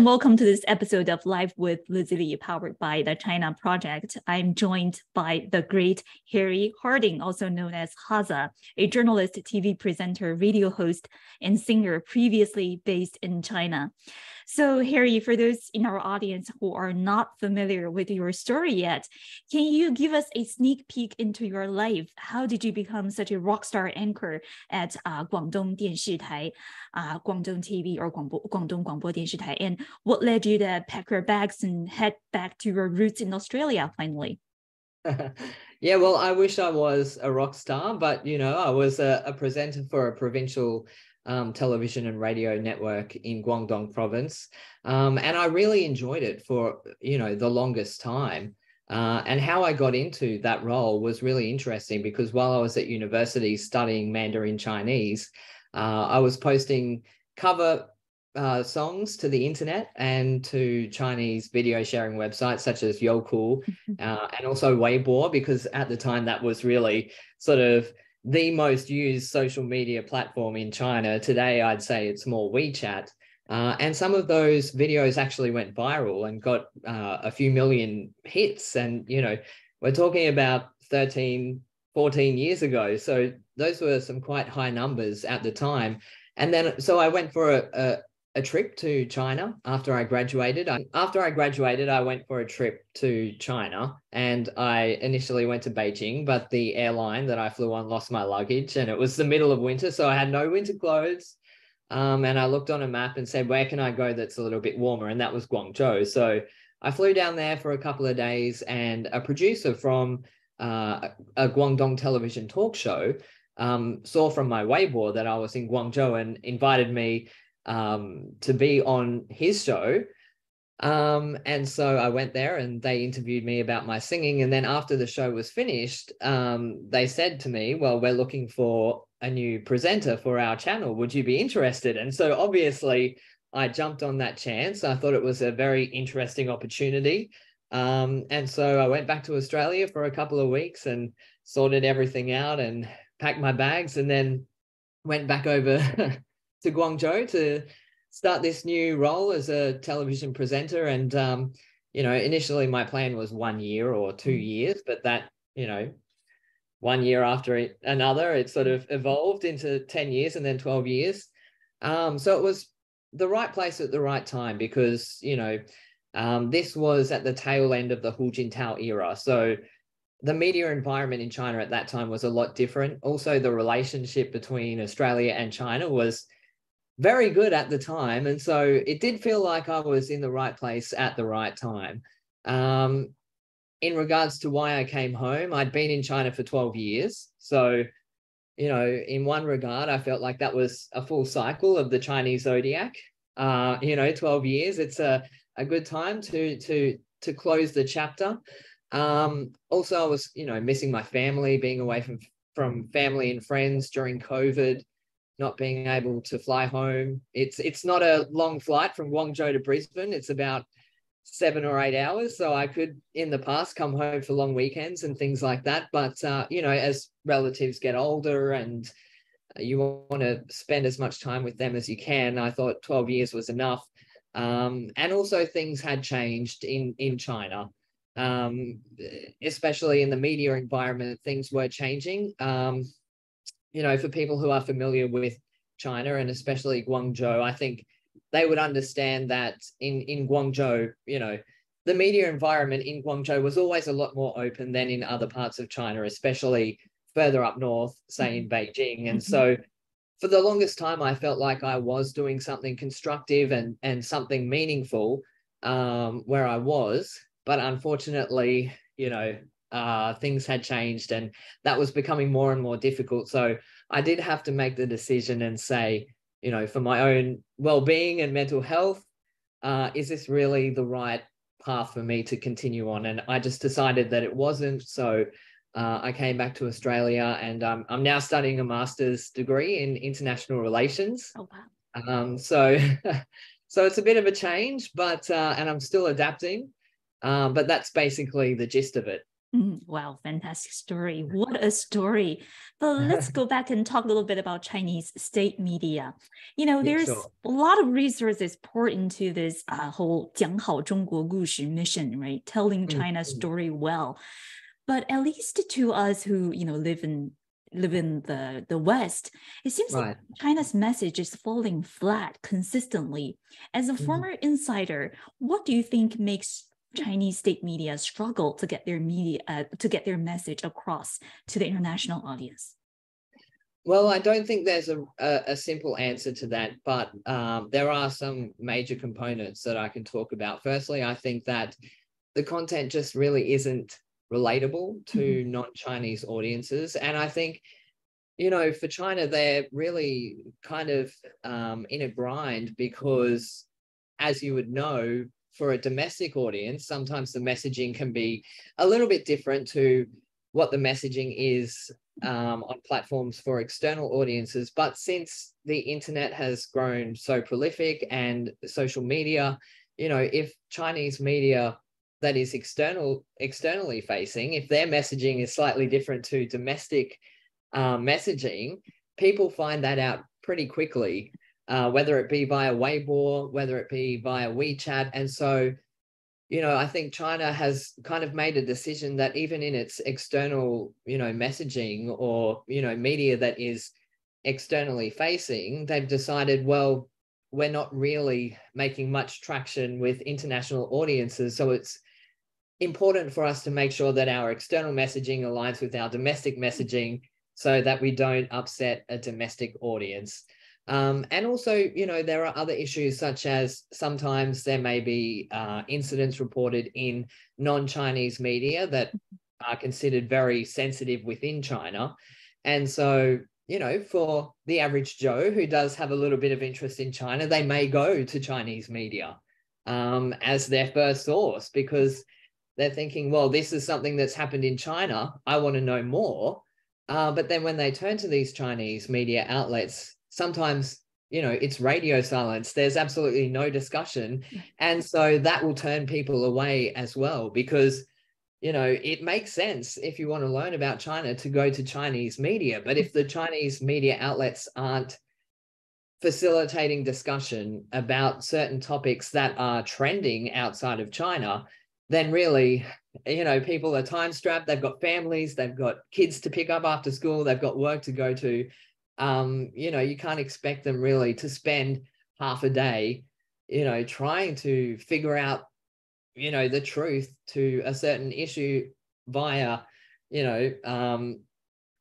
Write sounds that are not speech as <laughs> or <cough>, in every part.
and welcome to this episode of Live with Lizzie Lee, powered by the China Project. I'm joined by the great Harry Harding, also known as Hazza, a journalist, TV presenter, radio host, and singer previously based in China. So, Harry, for those in our audience who are not familiar with your story yet, can you give us a sneak peek into your life? How did you become such a rock star anchor at uh, Guangdong 电视台, uh, Guangdong TV or Guangdong 广播电视台? And what led you to pack your bags and head back to your roots in Australia finally? <laughs> yeah, well, I wish I was a rock star, but you know, I was a, a presenter for a provincial um, television and radio network in Guangdong province. Um, and I really enjoyed it for, you know, the longest time. Uh, and how I got into that role was really interesting because while I was at university studying Mandarin Chinese, uh, I was posting cover uh, songs to the internet and to Chinese video sharing websites such as Youku <laughs> uh, and also Weibo, because at the time that was really sort of the most used social media platform in China. Today, I'd say it's more WeChat. Uh, and some of those videos actually went viral and got uh, a few million hits. And, you know, we're talking about 13, 14 years ago. So those were some quite high numbers at the time. And then, so I went for a, a, trip to China after I graduated. I, after I graduated, I went for a trip to China and I initially went to Beijing, but the airline that I flew on lost my luggage and it was the middle of winter. So I had no winter clothes. Um, and I looked on a map and said, where can I go that's a little bit warmer? And that was Guangzhou. So I flew down there for a couple of days and a producer from uh, a Guangdong television talk show um, saw from my Weibo that I was in Guangzhou and invited me um, to be on his show. Um, and so I went there and they interviewed me about my singing. And then after the show was finished, um, they said to me, Well, we're looking for a new presenter for our channel. Would you be interested? And so obviously, I jumped on that chance. I thought it was a very interesting opportunity. Um, and so I went back to Australia for a couple of weeks and sorted everything out and packed my bags and then went back over <laughs> to Guangzhou to start this new role as a television presenter. And, um, you know, initially my plan was one year or two mm. years, but that, you know, one year after another, it sort of evolved into 10 years and then 12 years. Um, so it was the right place at the right time because, you know, um, this was at the tail end of the Hu Jintao era. So the media environment in China at that time was a lot different. Also, the relationship between Australia and China was very good at the time. And so it did feel like I was in the right place at the right time. Um, in regards to why I came home, I'd been in China for 12 years. So, you know, in one regard, I felt like that was a full cycle of the Chinese zodiac. Uh, you know, 12 years, it's a, a good time to to to close the chapter. Um, also, I was, you know, missing my family, being away from from family and friends during COVID not being able to fly home. It's it's not a long flight from Guangzhou to Brisbane. It's about seven or eight hours. So I could in the past come home for long weekends and things like that. But uh, you know, as relatives get older and you want to spend as much time with them as you can, I thought 12 years was enough. Um, and also things had changed in in China. Um, especially in the media environment, things were changing. Um, you know, for people who are familiar with China and especially Guangzhou, I think they would understand that in in Guangzhou, you know, the media environment in Guangzhou was always a lot more open than in other parts of China, especially further up north, say in mm-hmm. Beijing. And mm-hmm. so for the longest time, I felt like I was doing something constructive and and something meaningful um, where I was. But unfortunately, you know, uh, things had changed and that was becoming more and more difficult. So I did have to make the decision and say, you know, for my own well being and mental health, uh, is this really the right path for me to continue on? And I just decided that it wasn't. So uh, I came back to Australia and um, I'm now studying a master's degree in international relations. Oh, wow. Um, so, <laughs> so it's a bit of a change, but, uh, and I'm still adapting. Um, but that's basically the gist of it. Mm, wow, fantastic story. What a story. But let's go <laughs> back and talk a little bit about Chinese state media. You know, there's sure. a lot of resources poured into this uh, whole 讲好中国故事 mission, right? Telling China's mm-hmm. story well. But at least to us who, you know, live in live in the, the West, it seems right. like China's message is falling flat consistently. As a mm-hmm. former insider, what do you think makes Chinese state media struggle to get their media uh, to get their message across to the international audience? Well, I don't think there's a, a, a simple answer to that, but um, there are some major components that I can talk about. Firstly, I think that the content just really isn't relatable to mm-hmm. non-Chinese audiences, and I think you know for China they're really kind of um, in a grind because, as you would know, for a domestic audience, sometimes the messaging can be a little bit different to what the messaging is um, on platforms for external audiences. But since the internet has grown so prolific and social media, you know, if Chinese media that is external externally facing, if their messaging is slightly different to domestic uh, messaging, people find that out pretty quickly uh, whether it be via Weibo, whether it be via WeChat. And so, you know, I think China has kind of made a decision that even in its external, you know, messaging or, you know, media that is externally facing, they've decided, well, we're not really making much traction with international audiences. So it's important for us to make sure that our external messaging aligns with our domestic messaging so that we don't upset a domestic audience. Um, and also, you know, there are other issues such as sometimes there may be uh, incidents reported in non Chinese media that are considered very sensitive within China. And so, you know, for the average Joe who does have a little bit of interest in China, they may go to Chinese media um, as their first source because they're thinking, well, this is something that's happened in China. I want to know more. Uh, but then when they turn to these Chinese media outlets, sometimes you know it's radio silence. There's absolutely no discussion. Mm-hmm. And so that will turn people away as well because you know it makes sense if you want to learn about china to go to chinese media. But if the mm-hmm. chinese media outlets aren't facilitating discussion about certain topics that are trending outside of china then really you know people are time strapped they've got families. They've got kids to pick up after school. They've got work to go to um, you know, you can't expect them really to spend half a day, you know, trying to figure out, you know, the truth to a certain issue via, you know, um,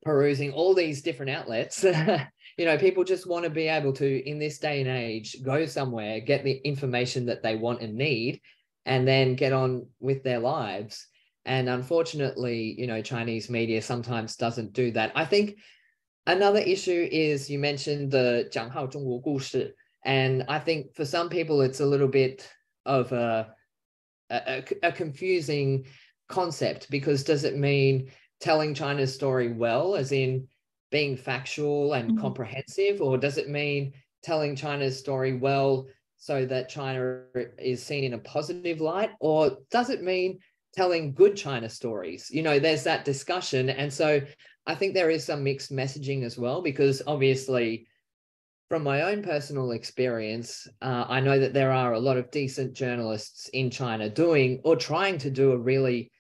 perusing all these different outlets. <laughs> you know, people just want to be able to, in this day and age, go somewhere, get the information that they want and need, and then get on with their lives. And unfortunately, you know, Chinese media sometimes doesn't do that. I think Another issue is you mentioned the 讲好中国故事, and I think for some people it's a little bit of a, a, a confusing concept because does it mean telling China's story well, as in being factual and mm-hmm. comprehensive, or does it mean telling China's story well so that China is seen in a positive light, or does it mean telling good China stories? You know, there's that discussion. And so I think there is some mixed messaging as well, because obviously, from my own personal experience, uh, I know that there are a lot of decent journalists in China doing or trying to do a really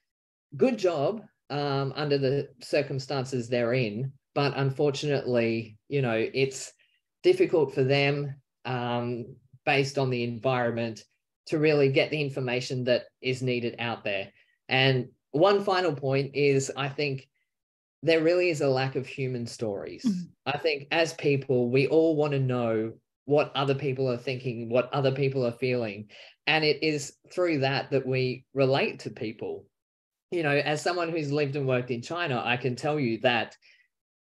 good job um, under the circumstances they're in. But unfortunately, you know, it's difficult for them um, based on the environment to really get the information that is needed out there. And one final point is I think there really is a lack of human stories. Mm-hmm. I think as people, we all want to know what other people are thinking, what other people are feeling. And it is through that that we relate to people. You know, as someone who's lived and worked in China, I can tell you that,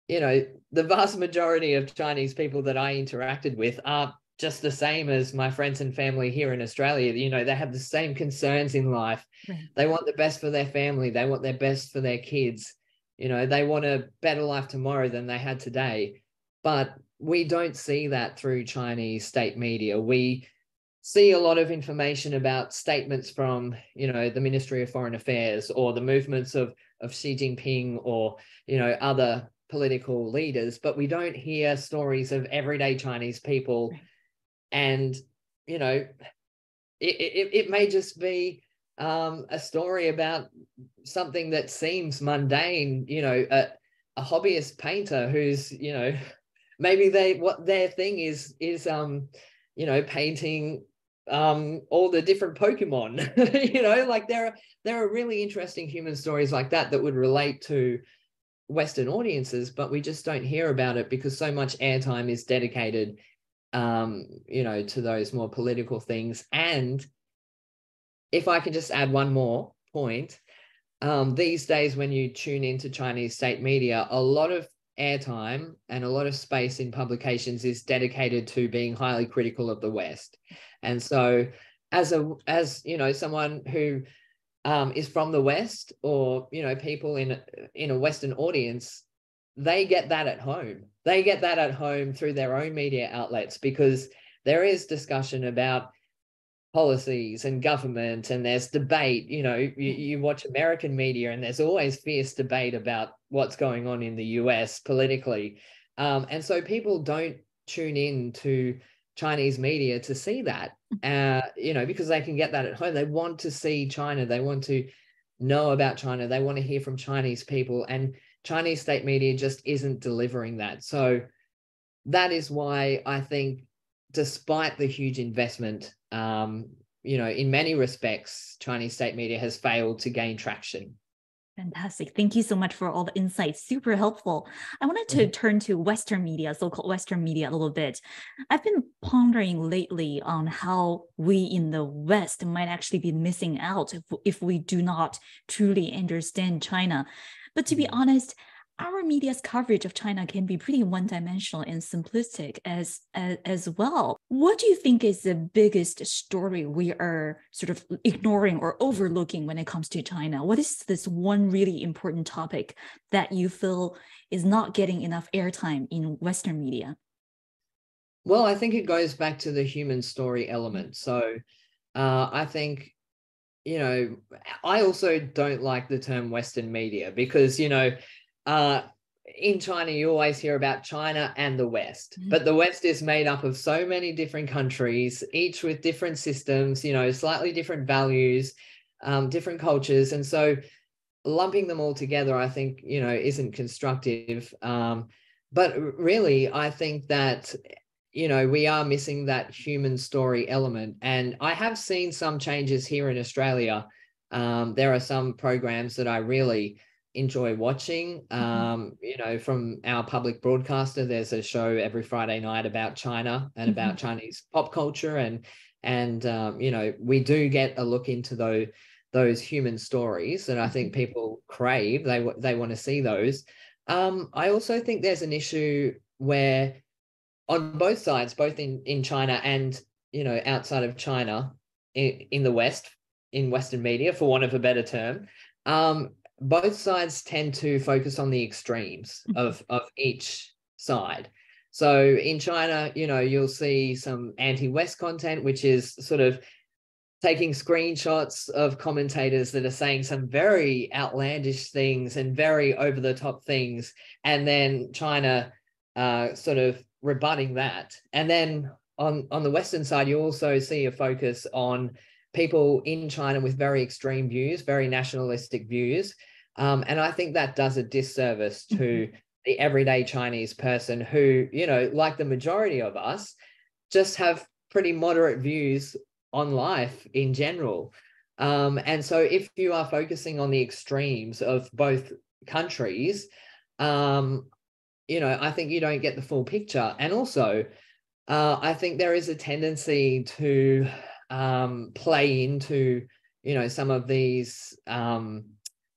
you know, the vast majority of Chinese people that I interacted with are just the same as my friends and family here in Australia. You know, they have the same concerns in life. Right. They want the best for their family, they want their best for their kids you know, they want a better life tomorrow than they had today. But we don't see that through Chinese state media. We see a lot of information about statements from you know the ministry of foreign affairs or the movements of of xi jinping or you know other political leaders but we don't hear stories of everyday chinese people and you know it, it, it may just be um, a story about something that seems mundane you know a, a hobbyist painter who's you know <laughs> maybe they what their thing is is um you know painting um all the different pokemon. <laughs> You know like there are there are really interesting human stories like that that would relate to western audiences but we just don't hear about it because so much airtime is dedicated um you know to those more political things and if i can just add one more point um these days when you tune into chinese state media a lot of airtime and a lot of space in publications is dedicated to being highly critical of the West. And so as a as you know someone who um, is from the West or you know people in in a Western audience, they get that at home. They get that at home through their own media outlets because there is discussion about policies and government and there's debate you know you, you watch american media and there's always fierce debate about what's going on in the us politically. Um, and so people don't tune in to chinese media to see that uh, you know because they can get that at home. They want to see china. They want to know about china. They want to hear from chinese people. And chinese state media just isn't delivering that so that is why i think despite the huge investment um, you know, in many respects, Chinese state media has failed to gain traction. Fantastic. Thank you so much for all the insights. Super helpful. I wanted to mm-hmm. turn to Western media, so called Western media, a little bit. I've been pondering lately on how we in the West might actually be missing out if, if we do not truly understand China. But to be mm-hmm. honest, our media's coverage of China can be pretty one-dimensional and simplistic as, as, as well. What do you think is the biggest story we are sort of ignoring or overlooking when it comes to China? What is this one really important topic that you feel is not getting enough airtime in Western media? Well, I think it goes back to the human story element. So uh, I think you know, I also don't like the term Western media because, you know, uh, in China, you always hear about China and the West, mm-hmm. but the West is made up of so many different countries, each with different systems, you know, slightly different values, um, different cultures. And so lumping them all together, I think, you know, isn't constructive. Um, but really, I think that, you know, we are missing that human story element. And I have seen some changes here in Australia. Um, there are some programs that I really enjoy watching. Mm-hmm. Um, you know, from our public broadcaster, there's a show every Friday night about China and mm-hmm. about Chinese pop culture, and and um, you know, we do get a look into those those human stories, and I think mm-hmm. people crave. They they want to see those. Um, I also think there's an issue where on both sides, both in in China and you know outside of China, in, in the West, in Western media, for want of a better term, um, both sides tend to focus on the extremes mm-hmm. of of each side. So in China, you know, you'll see some anti-West content, which is sort of taking screenshots of commentators that are saying some very outlandish things and very over the top things, and then China uh, sort of rebutting that. And then on on the Western side, you also see a focus on people in China with very extreme views, very nationalistic views. Um, and I think that does a disservice to mm-hmm. the everyday Chinese person who, you know, like the majority of us, just have pretty moderate views on life in general. Um, and so if you are focusing on the extremes of both countries, um, you know, I think you don't get the full picture. And also, uh, I think there is a tendency to um, play into you know some of these um,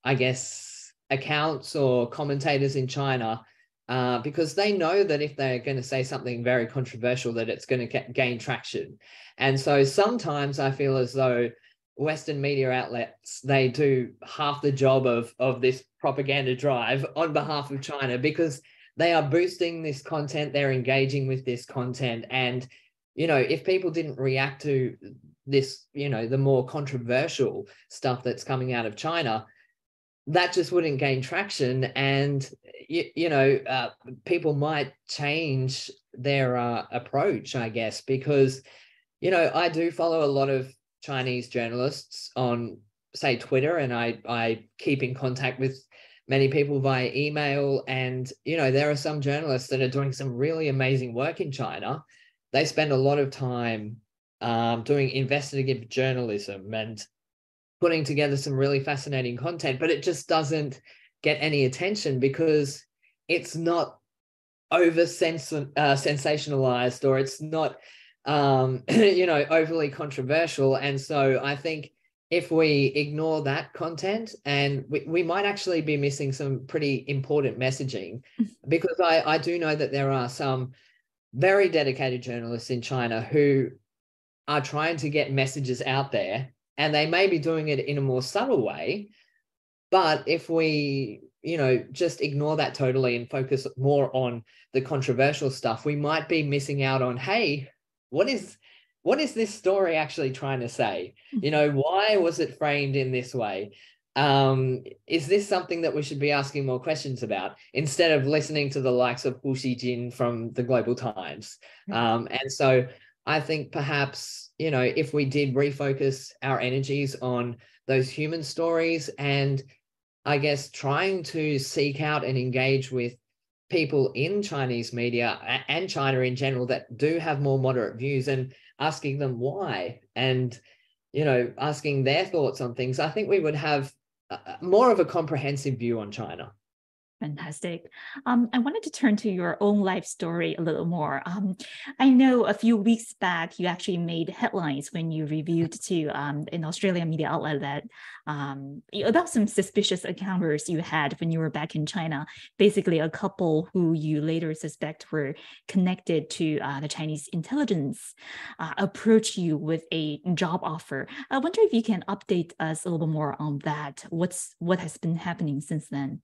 i guess accounts or commentators in china uh, because they know that if they're going to say something very controversial that it's going to gain traction and so sometimes i feel as though western media outlets they do half the job of of this propaganda drive on behalf of china because they are boosting this content they're engaging with this content and you know, if people didn't react to this, you know, the more controversial stuff that's coming out of China, that just wouldn't gain traction. And, you, you know, uh, people might change their uh, approach, I guess, because, you know, I do follow a lot of Chinese journalists on, say, Twitter, and I, I keep in contact with many people via email. And, you know, there are some journalists that are doing some really amazing work in China. They spend a lot of time um, doing investigative journalism and putting together some really fascinating content, but it just doesn't get any attention because it's not over sens- uh, sensationalized or it's not um, <clears throat> you know overly controversial and so i think if we ignore that content and we, we might actually be missing some pretty important messaging. <laughs> Because I, I do know that there are some very dedicated journalists in china who are trying to get messages out there and they may be doing it in a more subtle way. But if we you know just ignore that totally and focus more on the controversial stuff we might be missing out on hey what is what is this story actually trying to say? You know <laughs> why was it framed in this way? Um, is this something that we should be asking more questions about instead of listening to the likes of Hu Xijin from the Global Times? Um, and so I think perhaps, you know, if we did refocus our energies on those human stories and I guess trying to seek out and engage with people in Chinese media and China in general that do have more moderate views and asking them why and, you know, asking their thoughts on things, I think we would have more of a comprehensive view on China. Fantastic. Um, I wanted to turn to your own life story a little more. Um, I know a few weeks back you actually made headlines when you reviewed to um, an Australian media outlet that um, about some suspicious encounters you had when you were back in China. Basically, a couple who you later suspect were connected to uh, the Chinese intelligence uh, approached you with a job offer. I wonder if you can update us a little more on that. What's what has been happening since then?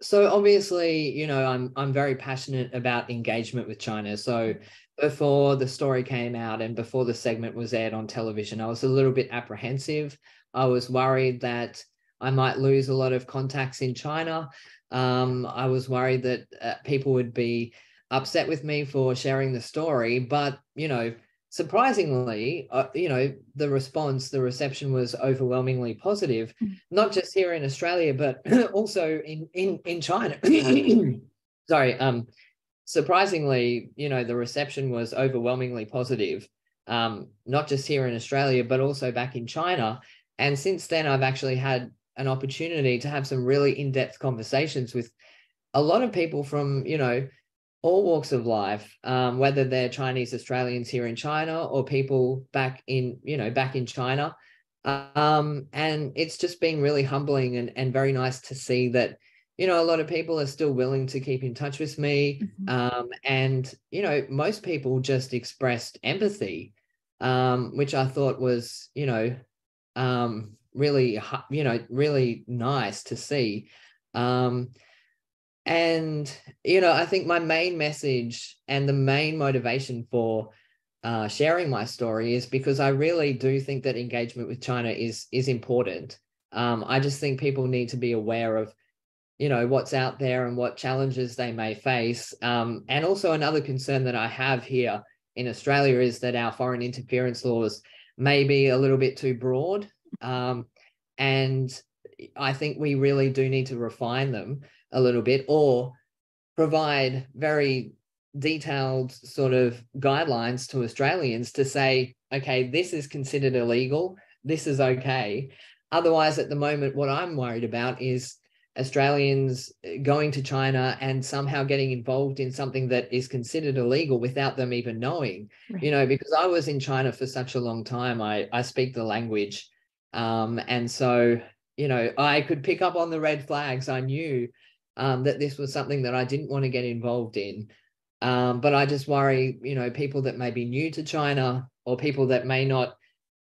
So obviously you know i'm i'm very passionate about engagement with china. So before the story came out and before the segment was aired on television i was a little bit apprehensive. I was worried that i might lose a lot of contacts in china. Um, i was worried that uh, people would be upset with me for sharing the story. But you know surprisingly, uh, you know, the response, the reception was overwhelmingly positive, mm. not just here in Australia, but <clears throat> also in in in China. <clears throat> Sorry, um, surprisingly, you know, the reception was overwhelmingly positive, um, not just here in Australia, but also back in China. And since then, I've actually had an opportunity to have some really in-depth conversations with a lot of people from, you know, all walks of life, um, whether they're Chinese Australians here in China or people back in, you know, back in China. Um, and it's just been really humbling and, and very nice to see that, you know, a lot of people are still willing to keep in touch with me. Mm-hmm. Um, and, you know, most people just expressed empathy, um, which I thought was, you know, um, really, you know, really nice to see. Um, and, you know, I think my main message and the main motivation for uh, sharing my story is because I really do think that engagement with China is is important. Um, I just think people need to be aware of, you know, what's out there and what challenges they may face. Um, and also another concern that I have here in Australia is that our foreign interference laws may be a little bit too broad. Um, and I think we really do need to refine them a little bit or provide very detailed sort of guidelines to Australians to say, okay, this is considered illegal, this is okay. Otherwise, at the moment, what I'm worried about is Australians going to China and somehow getting involved in something that is considered illegal without them even knowing. Right. You know, because I was in China for such a long time, I, I speak the language. Um, and so, you know, I could pick up on the red flags. I knew um, that this was something that I didn't want to get involved in. Um, but I just worry, you know, people that may be new to China or people that may not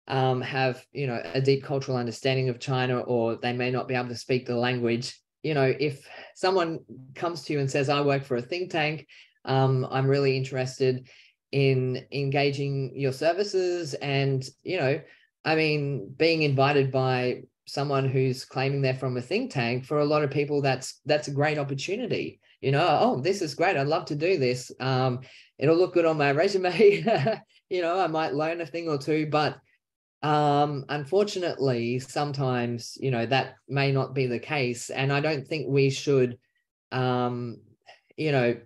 um, have, you know, a deep cultural understanding of China or they may not be able to speak the language. You know, if someone comes to you and says, I work for a think tank, um, I'm really interested in engaging your services and you know i mean being invited by someone who's claiming they're from a think tank for a lot of people that's that's a great opportunity. You know oh this is great i'd love to do this. Um, it'll look good on my resume. <laughs> You know i might learn a thing or two but um, unfortunately sometimes you know that may not be the case. And i don't think we should um, you know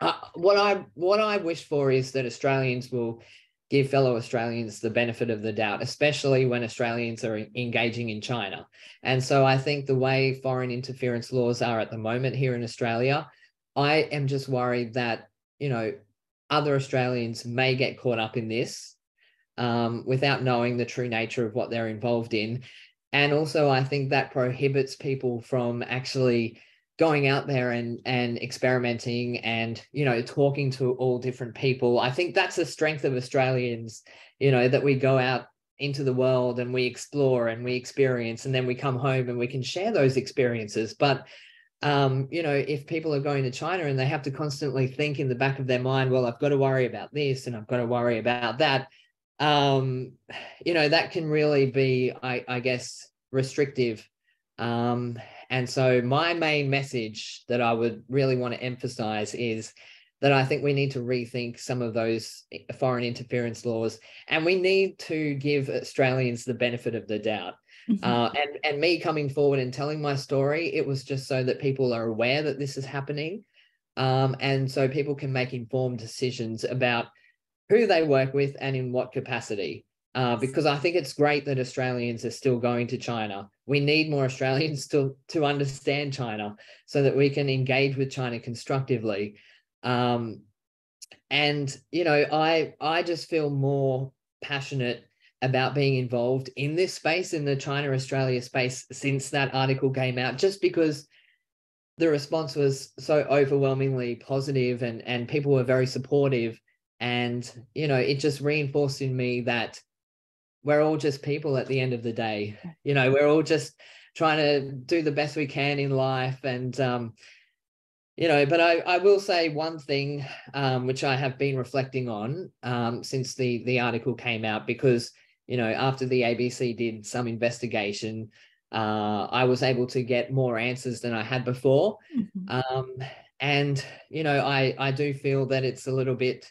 uh, what I what I wish for is that Australians will give fellow Australians the benefit of the doubt, especially when Australians are engaging in China. And so I think the way foreign interference laws are at the moment here in Australia, I am just worried that you know other Australians may get caught up in this um, without knowing the true nature of what they're involved in. And also, I think that prohibits people from actually going out there and and experimenting and you know talking to all different people. I think that's the strength of australians you know that we go out into the world and we explore and we experience and then we come home and we can share those experiences. But um, you know if people are going to china and they have to constantly think in the back of their mind well i've got to worry about this and i've got to worry about that um, you know that can really be i, I guess restrictive. Um, and so, my main message that I would really want to emphasize is that I think we need to rethink some of those foreign interference laws, and we need to give Australians the benefit of the doubt. Mm-hmm. Uh, and and me coming forward and telling my story, it was just so that people are aware that this is happening, um, and so people can make informed decisions about who they work with and in what capacity uh, because I think it's great that Australians are still going to China. We need more Australians to, to understand China so that we can engage with China constructively. Um, and you know, I I just feel more passionate about being involved in this space in the China Australia space since that article came out, just because the response was so overwhelmingly positive and and people were very supportive and you know it just reinforced in me that we're all just people at the end of the day. You know, we're all just trying to do the best we can in life. And, um, you know, but I, I will say one thing, um, which I have been reflecting on um, since the, the article came out, because, you know, after the ABC did some investigation, uh, I was able to get more answers than I had before. Mm-hmm. Um, and, you know, I, I do feel that it's a little bit,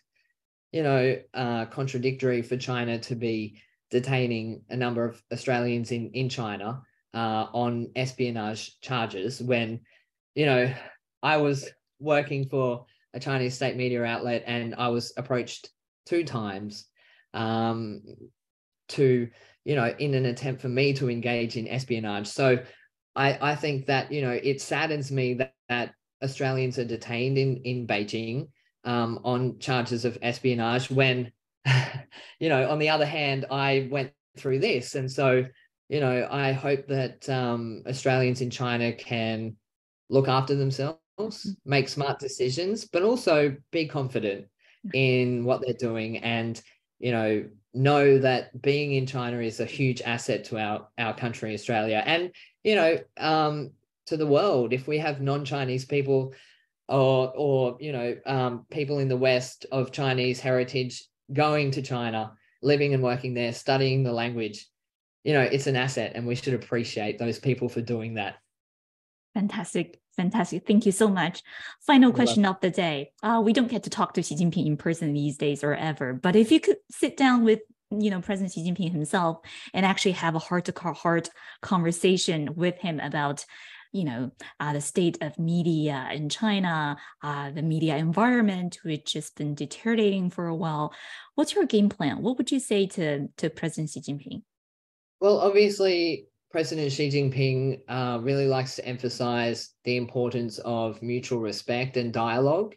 you know, uh, contradictory for China to be detaining a number of Australians in in China uh, on espionage charges when, you know, I was working for a Chinese state media outlet and I was approached two times um, to, you know, in an attempt for me to engage in espionage. So I, I think that, you know, it saddens me that, that Australians are detained in, in Beijing um, on charges of espionage when <laughs> you know, on the other hand, I went through this. And so, you know, I hope that um, Australians in China can look after themselves, mm-hmm. make smart decisions, but also be confident in what they're doing and, you know, know that being in China is a huge asset to our, our country, Australia. And, you know, um, to the world, if we have non-Chinese people or, or you know, um, people in the West of Chinese heritage going to China, living and working there, studying the language, you know, it's an asset and we should appreciate those people for doing that. Fantastic. Fantastic. Thank you so much. Final question of the day. Uh, we don't get to talk to Xi Jinping in person these days or ever, but if you could sit down with you know President Xi Jinping himself and actually have a heart to heart conversation with him about you know, uh, the state of media in China, uh, the media environment, which has been deteriorating for a while. What's your game plan? What would you say to, to President Xi Jinping? Well, obviously, President Xi Jinping uh, really likes to emphasize the importance of mutual respect and dialogue.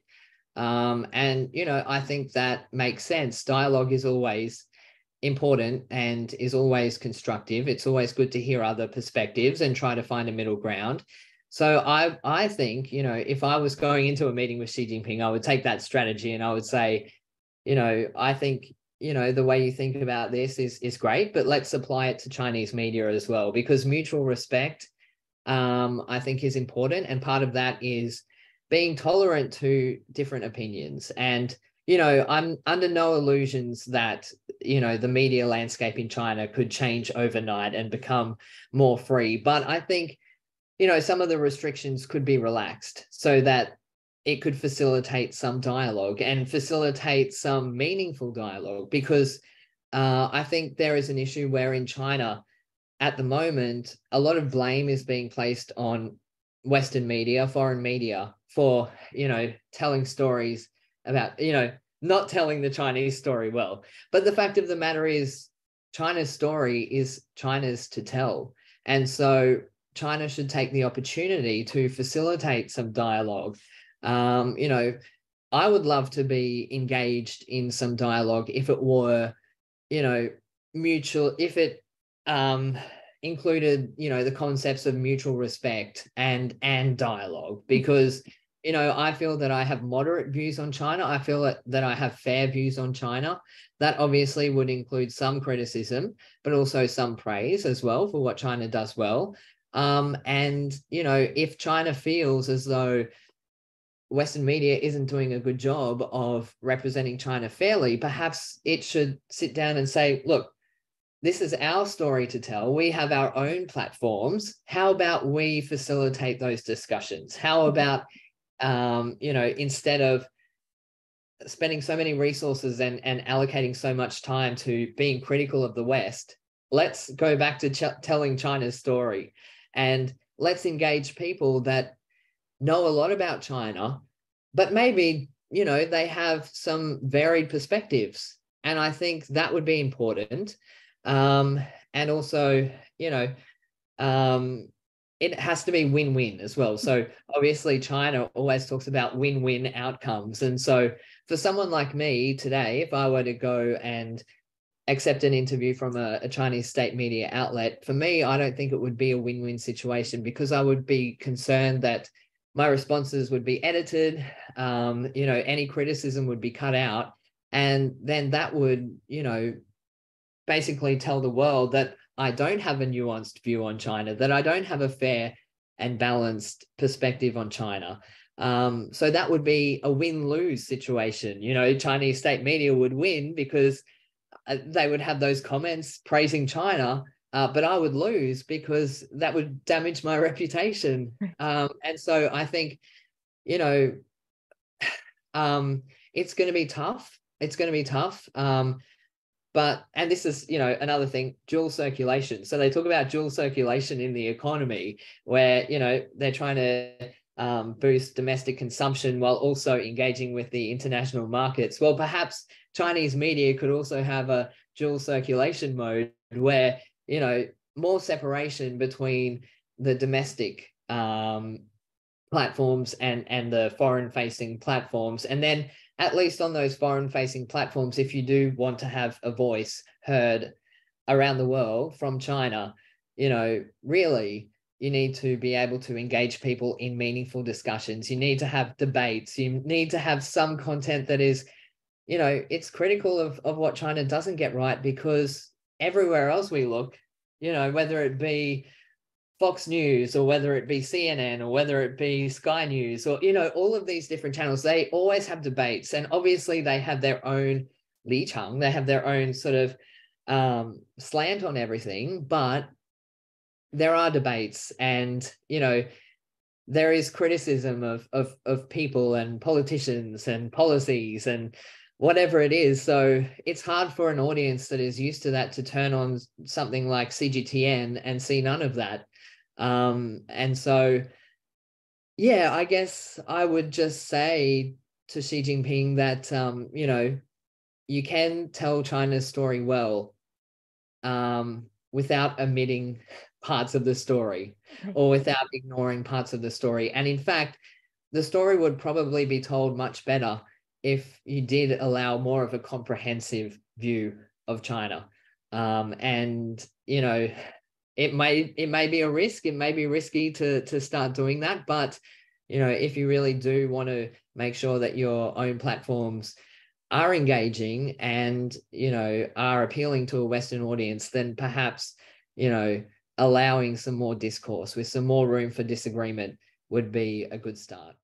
Um, and, you know, I think that makes sense. Dialogue is always important and is always constructive. It's always good to hear other perspectives and try to find a middle ground. So I I think, you know, if I was going into a meeting with Xi Jinping, I would take that strategy and I would say, you know, I think, you know, the way you think about this is is great, but let's apply it to Chinese media as well because mutual respect um, I think is important and part of that is being tolerant to different opinions and you know, I'm under no illusions that, you know, the media landscape in China could change overnight and become more free. But I think, you know, some of the restrictions could be relaxed so that it could facilitate some dialogue and facilitate some meaningful dialogue because uh, I think there is an issue where in China at the moment, a lot of blame is being placed on Western media, foreign media for, you know, telling stories about, you know, not telling the Chinese story well. But the fact of the matter is, China's story is China's to tell. And so China should take the opportunity to facilitate some dialogue. Um, you know, I would love to be engaged in some dialogue if it were, you know, mutual, if it um, included, you know, the concepts of mutual respect and and dialogue, because you know, I feel that I have moderate views on China. I feel that, that I have fair views on China. That obviously would include some criticism, but also some praise as well for what China does well. Um, and, you know, if China feels as though Western media isn't doing a good job of representing China fairly, perhaps it should sit down and say, look, this is our story to tell. We have our own platforms. How about we facilitate those discussions? How about um, you know, instead of spending so many resources and, and allocating so much time to being critical of the West, let's go back to ch- telling China's story and let's engage people that know a lot about China, but maybe, you know, they have some varied perspectives. And I think that would be important. Um, and also, you know, um, it has to be win-win as well. So obviously China always talks about win-win outcomes. And so for someone like me today, if I were to go and accept an interview from a, a, Chinese state media outlet, for me, I don't think it would be a win-win situation because I would be concerned that my responses would be edited, um, you know, any criticism would be cut out. And then that would, you know, basically tell the world that I don't have a nuanced view on China, that I don't have a fair and balanced perspective on China. Um, so that would be a win lose situation. You know, Chinese state media would win because uh, they would have those comments praising China, uh, but I would lose because that would damage my <laughs> reputation. Um, and so I think, you know, <sighs> um, it's going to be tough. It's going to be tough. Um, but and this is you know another thing dual circulation. So they talk about dual circulation in the economy where you know they're trying to um, boost domestic consumption while also engaging with the international markets. Well perhaps chinese media could also have a dual circulation mode where you know more separation between the domestic um, platforms and and the foreign facing platforms. And then at least on those foreign facing platforms, if you do want to have a voice heard around the world from China, you know, really you need to be able to engage people in meaningful discussions. You need to have debates. You need to have some content that is, you know, it's critical of, of what China doesn't get right because everywhere else we look, you know, whether it be Fox News or whether it be CNN or whether it be Sky News or, you know, all of these different channels, they always have debates. And obviously they have their own Li Chang, they have their own sort of um, slant on everything, but there are debates and, you know, there is criticism of, of, of people and politicians and policies and whatever it is. So it's hard for an audience that is used to that to turn on something like CGTN and see none of that. Um, and so, yeah, I guess I would just say to Xi Jinping that, um, you know, you can tell China's story well um, without omitting parts of the story or without ignoring parts of the story. And in fact, the story would probably be told much better if you did allow more of a comprehensive view of China. Um, and, you know, it may it may be a risk it may be risky to to start doing that but you know if you really do want to make sure that your own platforms are engaging and you know are appealing to a western audience then perhaps you know allowing some more discourse with some more room for disagreement would be a good start